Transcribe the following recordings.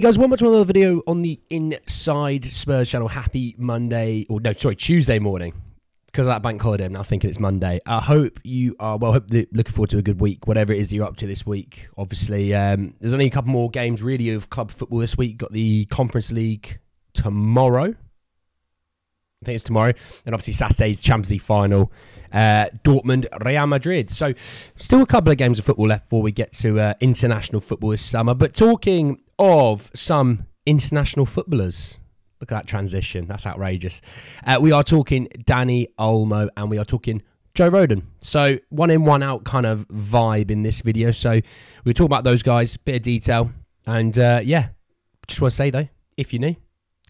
You guys, one much another video on the Inside Spurs channel. Happy Monday, or no, sorry, Tuesday morning. Because of that bank holiday, I'm now thinking it's Monday. I hope you are, well, hope that looking forward to a good week, whatever it is that you're up to this week. Obviously, um, there's only a couple more games really of club football this week. Got the Conference League tomorrow. I think it's tomorrow. And obviously Saturday's Champions League final, uh, Dortmund, Real Madrid. So still a couple of games of football left before we get to uh, international football this summer. But talking of some international footballers, look at that transition. That's outrageous. Uh, we are talking Dani Olmo and we are talking Joe Rodon. So one in, one out kind of vibe in this video. So we'll talk about those guys, a bit of detail. And uh, yeah, just want to say though, if you're new,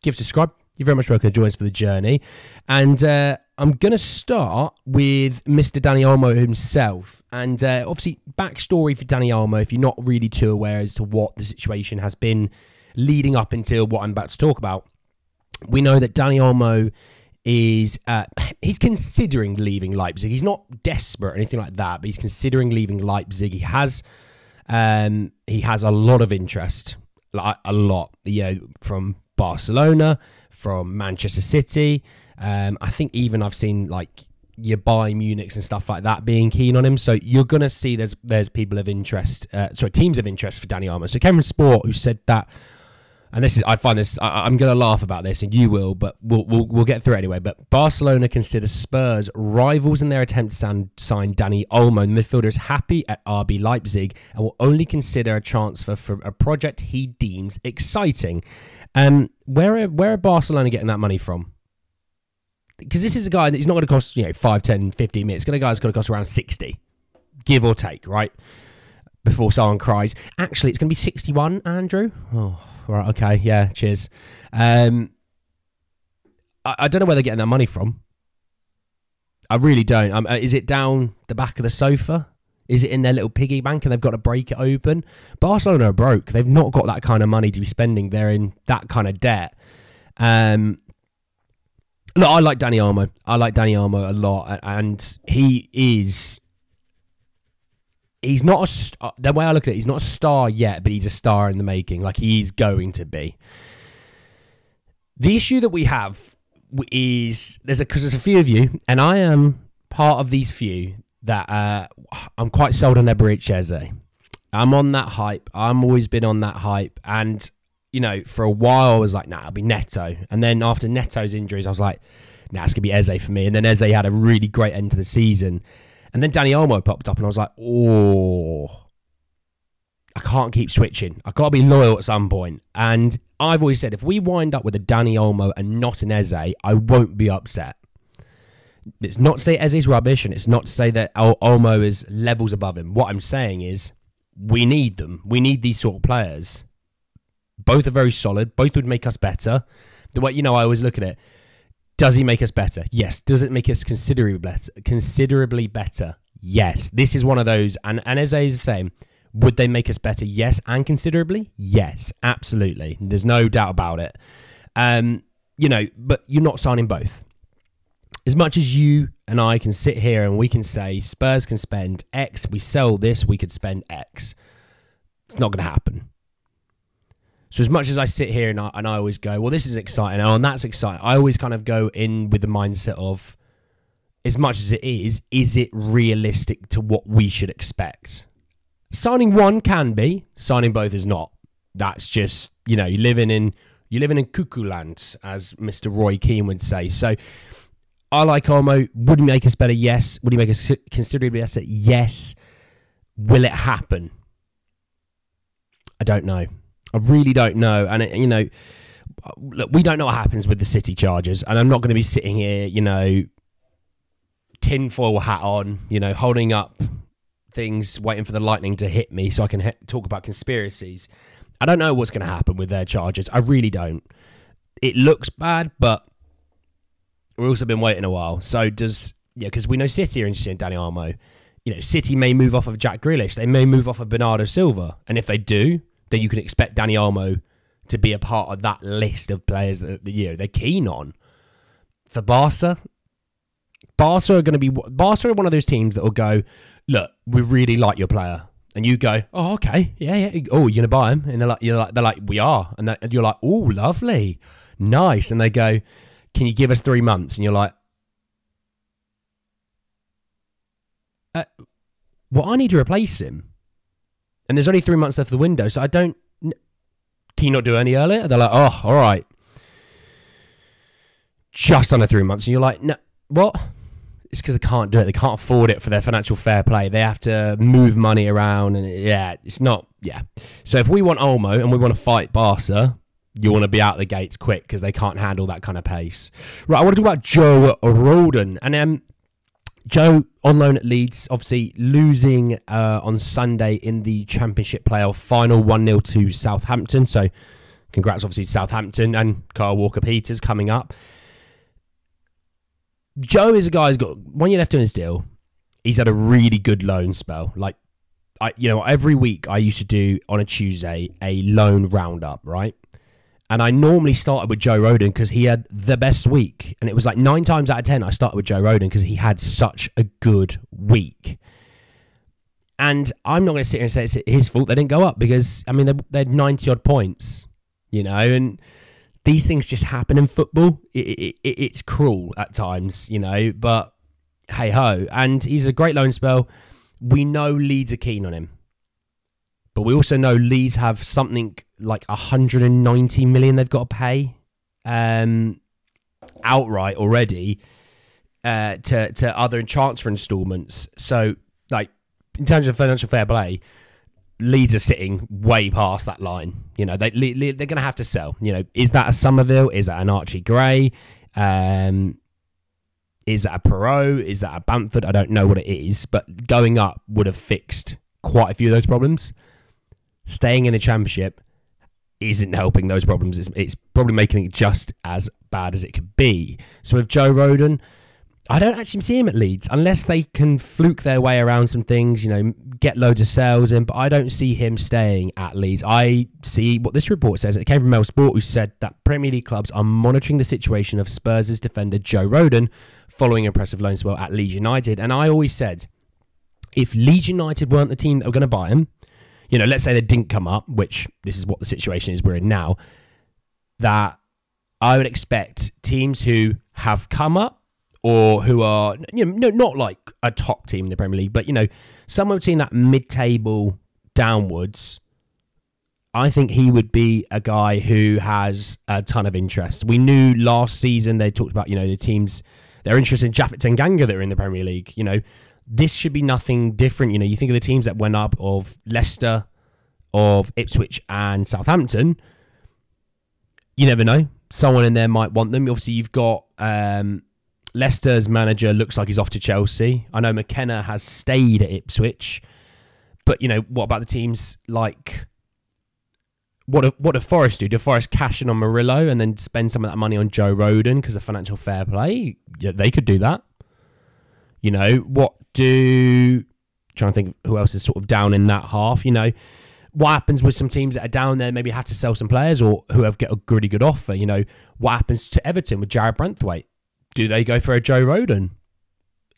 give subscribe you're very much welcome to join us for the journey. And uh, I'm going to start with Mr. Dani Olmo himself. And uh, obviously, backstory for Dani Olmo, if you're not really too aware as to what the situation has been leading up until what I'm about to talk about. We know that Dani Olmo is uh, he's considering leaving Leipzig. He's not desperate or anything like that, but he's considering leaving Leipzig. He has um, he has a lot of interest, like a lot, you know, from Barcelona, from Manchester City. Um, I think even I've seen like your Bayern Munichs and stuff like that being keen on him. So you're gonna see there's there's people of interest, uh, sorry, teams of interest for Dani Olmo. So Cameron Sport, who said that, and this is I find this I, am gonna laugh about this, and you will, but we'll, we'll we'll get through it anyway. But Barcelona considers Spurs rivals in their attempt to sign, Dani Olmo. The midfielder is happy at RB Leipzig and will only consider a transfer for a project he deems exciting. Um, where are where are Barcelona getting that money from? Because this is a guy that he's not going to cost you know 5, 10, 15 minutes. It's going to guy that's going to cost around sixty, give or take, right? Before someone cries, actually, it's going to be sixty-one. Andrew, oh, right, okay, yeah, cheers. Um, I, I don't know where they're getting that money from. I really don't. Um, uh, is it down the back of the sofa? Is it in their little piggy bank and they've got to break it open? Barcelona are broke. They've not got that kind of money to be spending. They're in that kind of debt. Um, look, I like Dani Olmo. I like Dani Olmo a lot, and he is. He's not a star, the way I look at it. He's not a star yet, but he's a star in the making. Like he's going to be. The issue that we have is there's a because there's a few of you, and I am part of these few that uh, I'm quite sold on Eberechi Eze. I'm on that hype. I'm always been on that hype. And, you know, for a while I was like, nah, it'll be Neto. And then after Neto's injuries, I was like, nah, it's to be Eze for me. And then Eze had a really great end to the season. And then Dani Olmo popped up and I was like, oh, I can't keep switching. I've got to be loyal at some point. And I've always said, if we wind up with a Dani Olmo and not an Eze, I won't be upset. It's not to say Eze's rubbish, and it's not to say that Olmo is levels above him. What I'm saying is, we need them. We need these sort of players. Both are very solid. Both would make us better. The way you know, I always look at it. Does he make us better? Yes. Does it make us considerably better? Considerably better. Yes. This is one of those. And and Eze is the same. Would they make us better? Yes. And considerably? Yes. Absolutely. There's no doubt about it. Um, you know, but you're not signing both as much as you and I can sit here and we can say Spurs can spend X, we sell this, we could spend X. It's not going to happen. So as much as I sit here and I, and I always go, well, this is exciting, oh, and that's exciting, I always kind of go in with the mindset of, as much as it is, is it realistic to what we should expect? Signing one can be, signing both is not. That's just, you know, you're living in you're living in cuckoo land, as Mr. Roy Keane would say. So I like Olmo. Would he make us better? Yes. Would he make us considerably better? Yes. Will it happen? I don't know. I really don't know. And, it, you know, look, we don't know what happens with the City Chargers. And I'm not going to be sitting here, you know, tinfoil hat on, you know, holding up things, waiting for the lightning to hit me so I can talk about conspiracies. I don't know what's going to happen with their Chargers. I really don't. It looks bad, but We've also been waiting a while. So does yeah, because we know City are interested in Dani Olmo. You know, City may move off of Jack Grealish. They may move off of Bernardo Silva, and if they do, then you can expect Dani Olmo to be a part of that list of players that the year they're keen on. For Barca, Barca are going to be Barca are one of those teams that will go, look, we really like your player. and you go, "Oh, okay, yeah, yeah. Oh, you're gonna buy him, And they're like, "You're like, they're like, we are," and, and you're like, "Oh, lovely, nice." And they go, "Can you give us three months?" And you're like, uh, "Well, I need to replace him." And there's only three months left of the window, so I don't. Can you not do any earlier? They're like, "Oh, all right." Just under three months, and you're like, "No, what?" it's because they can't do it. They can't afford it for their financial fair play. They have to move money around, and yeah, it's not. Yeah. So if we want Olmo and we want to fight Barca, you want to be out the gates quick because they can't handle that kind of pace. Right. I want to talk about Joe Rodon, and um, Joe on loan at Leeds, obviously losing uh, on Sunday in the Championship playoff final, one 0 to Southampton. So, congrats, obviously, to Southampton and Kyle Walker Peters coming up. Joe is a guy who's got one year left on his deal. He's had a really good loan spell. Like, I, you know, every week I used to do on a Tuesday a loan roundup, right? And I normally started with Joe Rodon because he had the best week. And it was like nine times out of 10, I started with Joe Rodon because he had such a good week. And I'm not going to sit here and say it's his fault they didn't go up because, I mean, they, they had 90 odd points, you know, and these things just happen in football. It, it, it, it's cruel at times, you know, but hey ho. And he's a great loan spell. We know Leeds are keen on him, but we also know Leeds have something like 190 million they've got to pay um, outright already uh, to to other transfer instalments. So, like in terms of financial fair play, Leeds are sitting way past that line. You know, they they're going to have to sell. You know, is that a Summerville? Is that an Archie Gray? Um, is that a Piroe? Is that a Bamford? I don't know what it is, but going up would have fixed quite a few of those problems. Staying in the championship isn't helping those problems. It's, it's probably making it just as bad as it could be. So with Joe Rodon, I don't actually see him at Leeds unless they can fluke their way around some things, you know, get loads of sales in. But I don't see him staying at Leeds. I see what this report says. It came from Mail Sport, who said that Premier League clubs are monitoring the situation of Spurs' defender Joe Rodon following impressive loan spell at Leeds United. And I always said, if Leeds United weren't the team that were going to buy him, you know, let's say they didn't come up, which this is what the situation is we're in now, that I would expect teams who have come up or who are you know not like a top team in the Premier League, but you know somewhere between that mid-table downwards. I think he would be a guy who has a ton of interest. We knew last season they talked about you know the teams they're interested in Japhet Tanganga that are in the Premier League. You know this should be nothing different. You know you think of the teams that went up of Leicester, of Ipswich and Southampton. You never know. Someone in there might want them. Obviously, you've got um, Leicester's manager looks like he's off to Chelsea. I know McKenna has stayed at Ipswich, but you know what about the teams like? What do, what do Forest do? Do Forest cash in on Murillo and then spend some of that money on Joe Rodon because of financial fair play? Yeah, they could do that. You know what do? Trying to think who else is sort of down in that half. You know what happens with some teams that are down there, maybe have to sell some players or who have got a really good offer. You know, what happens to Everton with Jarrad Branthwaite? do they go for a Joe Rodon?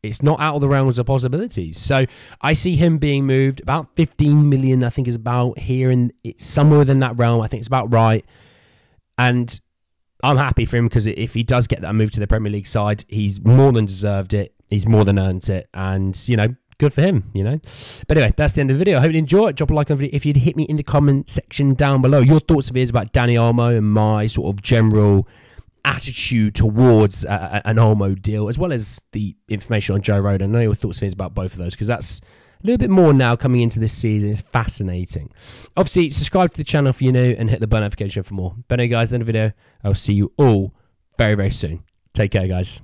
It's not out of the realms of possibilities. So I see him being moved about 15 million, I think is about here, and it's somewhere within that realm. I think it's about right. And I'm happy for him because if he does get that move to the Premier League side, he's more than deserved it. He's more than earned it. And, you know, good for him, you know. But anyway, that's the end of the video. I hope you enjoy it. Drop a like on the video if you'd hit me in the comment section down below. Your thoughts of ideas about Dani Olmo and my sort of general attitude towards uh, an Olmo deal, as well as the information on Joe Rodon. I know your thoughts and feelings about both of those because that's a little bit more now coming into this season. It's fascinating. Obviously, subscribe to the channel if you're new and hit the bell notification for more. But anyway, guys, end of the video. I'll see you all very, very soon. Take care, guys.